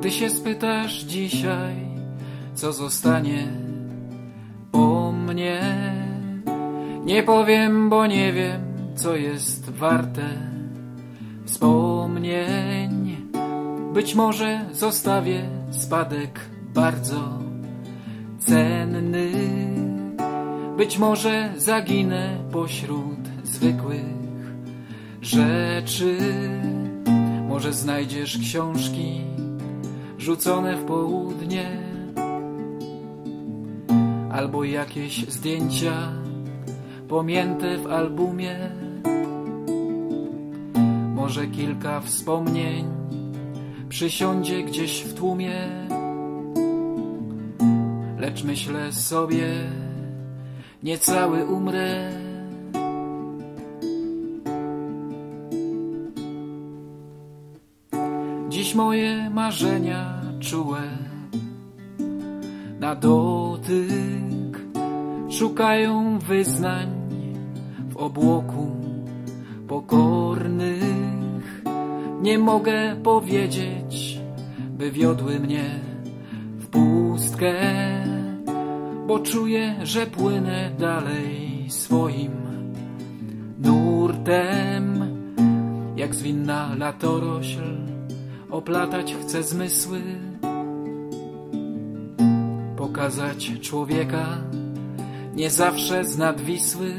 Gdy się spytasz dzisiaj, co zostanie po mnie, nie powiem, bo nie wiem, co jest warte wspomnień. Być może zostawię spadek bardzo cenny. Być może zaginę pośród zwykłych rzeczy. Może znajdziesz książki rzucone w południe, albo jakieś zdjęcia pomięte w albumie. Może kilka wspomnień przysiądzie gdzieś w tłumie, lecz myślę sobie, niecały umrę. Moje marzenia czułe na dotyk szukają wyznań w obłoku pokornych. Nie mogę powiedzieć, by wiodły mnie w pustkę, bo czuję, że płynę dalej swoim nurtem, jak zwinna latorośl oplatać chcę zmysły, pokazać człowieka nie zawsze z nad Wisły,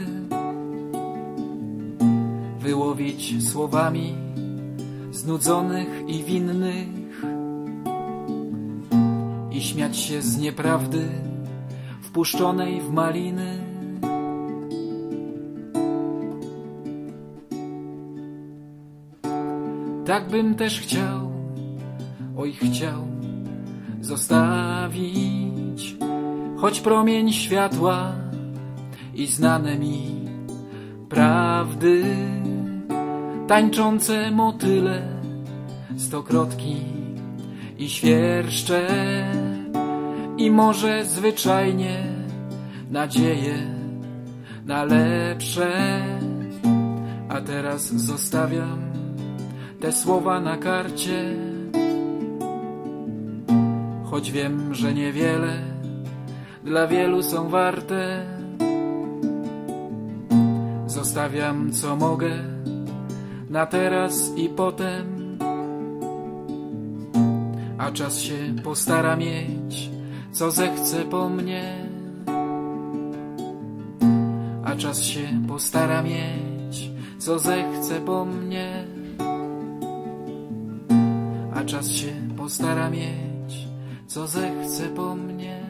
wyłowić słowami znudzonych i winnych. I śmiać się z nieprawdy wpuszczonej w maliny. Tak bym też chciał, oj chciał zostawić choć promień światła i znane mi prawdy, tańczące motyle, stokrotki i świerszcze i może zwyczajnie nadzieję na lepsze. A teraz zostawiam te słowa na karcie, choć wiem, że niewiele dla wielu są warte. Zostawiam co mogę na teraz i potem, a czas się postara mieć, co zechce po mnie. A czas się postara mieć, co zechce po mnie. A czas się postara mieć, co zechce po mnie.